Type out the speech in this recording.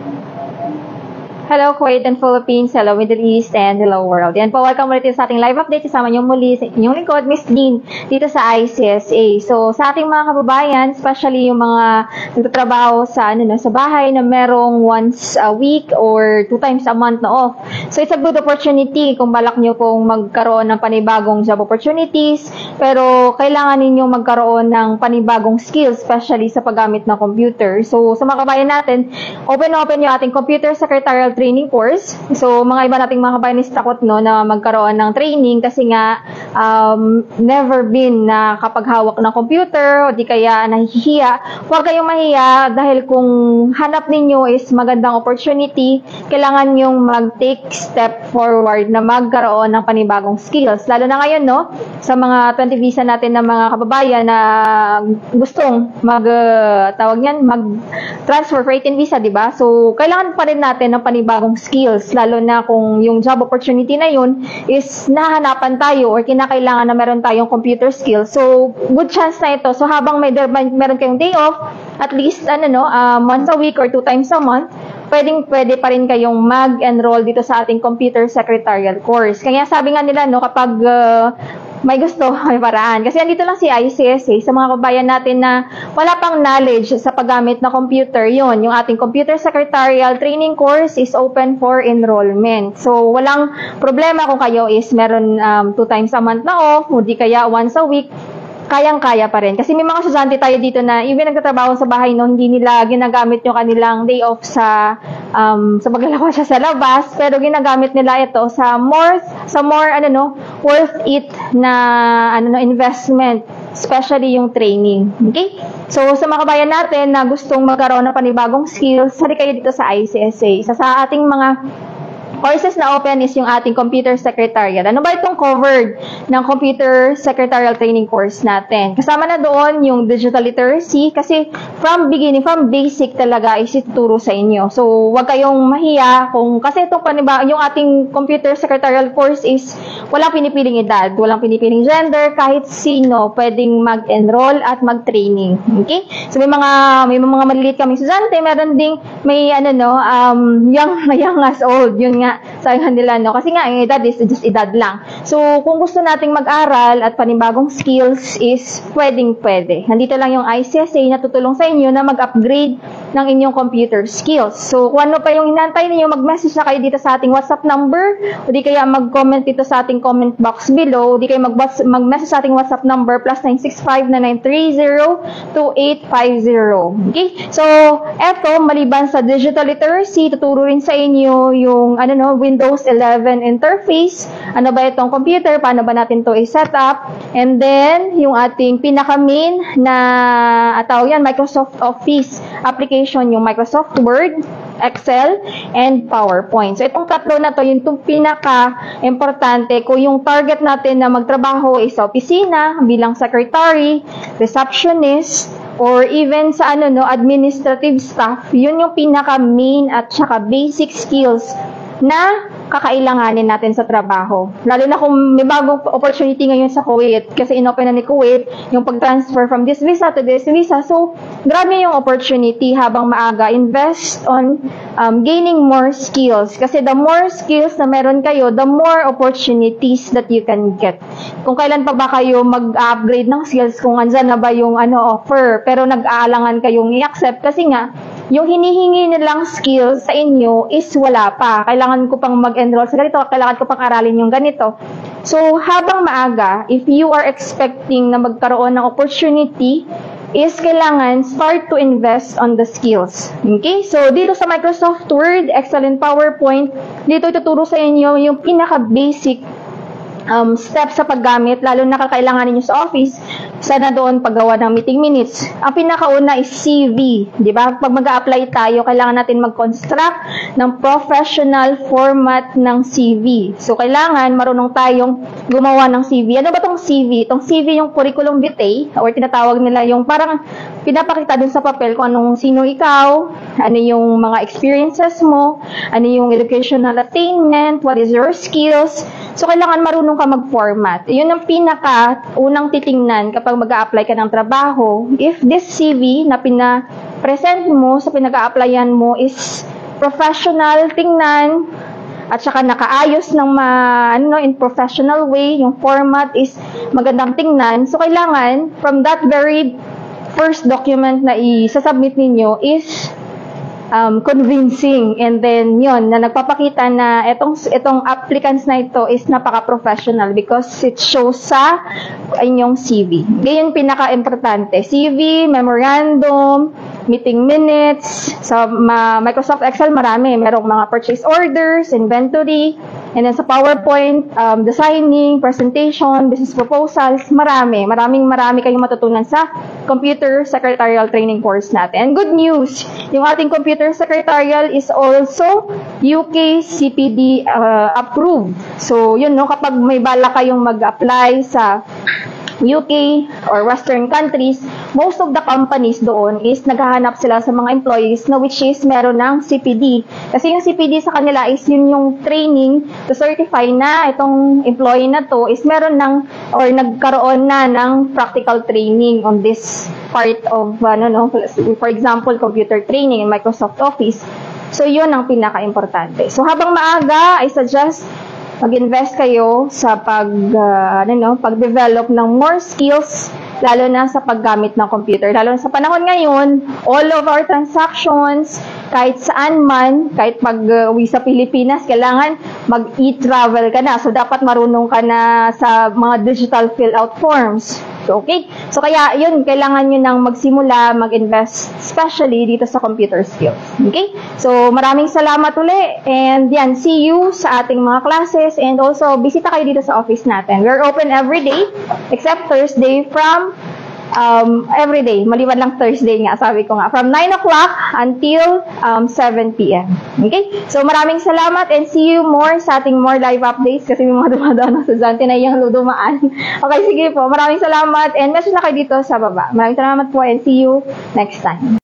Thank you. Hello Kuwait and Philippines, hello Middle East, and hello world. Yan po, welcome ulit sa ating live update. Kasama niyo muli sa inyong lingkod, Miss Dean, dito sa ICSA. So, sa ating mga kababayan, especially yung mga nagtatrabaho sa, ano, no, sa bahay na merong once a week or two times a month na off. So, it's a good opportunity kung balak niyo pong magkaroon ng panibagong job opportunities, pero kailangan ninyong magkaroon ng panibagong skills, especially sa paggamit ng computer. So, sa mga kababayan natin, open-open yung ating computer secretarial training course. So, mga iba nating mga kabayan is takot no, na magkaroon ng training kasi nga um, never been na kapag hawak ng computer o di kaya nahihiya. Huwag kayong mahiya dahil kung hanap ninyo is magandang opportunity, kailangan yung mag-take step forward na magkaroon ng panibagong skills. Lalo na ngayon, no, sa mga 20 visa natin ng mga kababayan na gustong mag, uh, tawag niyan, mag-transfer for 18 visa, di ba? So, kailangan pa rin natin ng panibagong bagong skills, lalo na kung yung job opportunity na yun is nahanapan tayo or kinakailangan na meron tayong computer skills. So, good chance na ito. So, habang may, meron kayong day off, at least, ano no, um, once a week or two times a month, pwedeng pwede pa rin kayong mag-enroll dito sa ating computer secretarial course. Kaya sabi nga nila, no, kapag uh, may gusto, may paraan. Kasi andito lang si ICSA sa mga kabayan natin na wala pang knowledge sa paggamit na computer. Yun, yung ating computer secretarial training course is open for enrollment. So, walang problema kung kayo is meron um, two times a month na o di kaya once a week kayang-kaya pa rin. Kasi may mga estudyante tayo dito na even nagtatrabaho sa bahay no, hindi nila ginagamit yung kanilang day off sa um, sa paglalakad siya sa labas, pero ginagamit nila ito sa more sa more ano no, worth it na ano no, investment, especially yung training. Okay? So sa mga kabayan natin na gustong magkaroon ng panibagong skills, hali kayo dito sa ICSA. Isa sa ating mga courses na open is yung ating computer secretarial. Ano ba itong covered ng computer secretarial training course natin? Kasama na doon yung digital literacy kasi from beginning, from basic talaga is ituturo sa inyo. So, wag kayong mahiya kung kasi itong paniba, yung ating computer secretarial course is walang pinipiling edad, walang pinipiling gender, kahit sino pwedeng mag-enroll at mag-training. Okay? So, may mga may mga maliliit kami estudyante, meron ding may ano no, um, young, young as old. Yun nga, sabi nila, no? Kasi nga, ang edad is just edad lang. So, kung gusto nating mag-aral at panibagong skills is pwedeng pwede. Nandito lang yung ICSA na tutulong sa inyo na mag-upgrade ng inyong computer skills. So, kung ano pa yung inantay ninyo, mag-message na kayo dito sa ating WhatsApp number, o di kaya mag-comment dito sa ating comment box below, o di kaya mag-message sa ating WhatsApp number, plus 965-9930-2850. Okay? So, eto, maliban sa digital literacy, tuturo rin sa inyo yung, ano no, Windows 11 interface. Ano ba itong computer? Paano ba natin to i-set up? And then, yung ating pinaka-main na, ataw yan, Microsoft Office application, yung Microsoft Word, Excel, and PowerPoint. So, itong tatlo na to, yung pinaka-importante, kung yung target natin na magtrabaho is sa opisina, bilang secretary, receptionist, or even sa ano no administrative staff yun yung pinaka main at saka basic skills na kakailanganin natin sa trabaho. Lalo na kung may bagong opportunity ngayon sa Kuwait, kasi inopen na ni Kuwait yung pag-transfer from this visa to this visa. So, grabe yung opportunity habang maaga. Invest on um, gaining more skills. Kasi the more skills na meron kayo, the more opportunities that you can get. Kung kailan pa ba kayo mag-upgrade ng skills, kung andyan na ba yung ano, offer, pero nag-aalangan kayong i-accept kasi nga, yung hinihingi nilang skills sa inyo is wala pa. Kailangan ko pang mag-enroll sa ganito, kailangan ko pang aralin yung ganito. So, habang maaga, if you are expecting na magkaroon ng opportunity, is kailangan start to invest on the skills. Okay? So, dito sa Microsoft Word, Excel, and PowerPoint, dito ituturo sa inyo yung pinaka-basic um, steps sa paggamit, lalo na kakailangan niyo sa office, sana doon paggawa ng meeting minutes. Ang pinakauna is CV, di ba? Pag mag apply tayo, kailangan natin mag-construct ng professional format ng CV. So, kailangan marunong tayong gumawa ng CV. Ano ba tong CV? Tong CV yung curriculum vitae, or tinatawag nila yung parang pinapakita dun sa papel kung anong sino ikaw, ano yung mga experiences mo, ano yung educational attainment, what is your skills. So, kailangan marunong ka mag-format. Yun ang pinaka unang titingnan kapag mag-a-apply ka ng trabaho. If this CV na pina-present mo sa pinag-a-applyan mo is professional tingnan, at saka nakaayos ng ma, ano, in professional way, yung format is magandang tingnan. So, kailangan, from that very first document na i-submit ninyo is um, convincing. And then, yon na nagpapakita na itong, itong applicants na ito is napaka-professional because it shows sa inyong CV. Yan yung pinaka-importante. CV, memorandum, meeting minutes, sa ma- Microsoft Excel marami. Merong mga purchase orders, inventory, and then sa PowerPoint, um, designing, presentation, business proposals, marami. Maraming marami kayong matutunan sa computer secretarial training course natin. And good news, yung ating computer secretarial is also UK CPD uh, approved. So, yun no, kapag may bala kayong mag-apply sa UK or Western countries, most of the companies doon is naghahanap sila sa mga employees na which is meron ng CPD. Kasi yung CPD sa kanila is yun yung training to certify na itong employee na to is meron ng or nagkaroon na ng practical training on this part of ano no for example computer training in Microsoft Office. So yun ang pinaka-importante. So habang maaga, I suggest mag-invest kayo sa pag uh, ano no, pag-develop ng more skills lalo na sa paggamit ng computer. Lalo na sa panahon ngayon, all of our transactions, kahit saan man, kahit mag-uwi sa Pilipinas, kailangan mag-e-travel ka na. So, dapat marunong ka na sa mga digital fill-out forms. So, okay? So, kaya yun, kailangan nyo nang magsimula, mag-invest, especially dito sa computer skills. Okay? So, maraming salamat uli. And yan, see you sa ating mga classes. And also, bisita kayo dito sa office natin. We're open every day, except Thursday from um, every day, maliban lang Thursday nga, sabi ko nga, from 9 o'clock until um, 7 p.m. Okay? So, maraming salamat and see you more sa ating more live updates kasi may mga dumadaan na estudyante na yung dumaan. okay, sige po. Maraming salamat and message na kayo dito sa baba. Maraming salamat po and see you next time.